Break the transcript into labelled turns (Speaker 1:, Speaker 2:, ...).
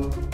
Speaker 1: Obrigado.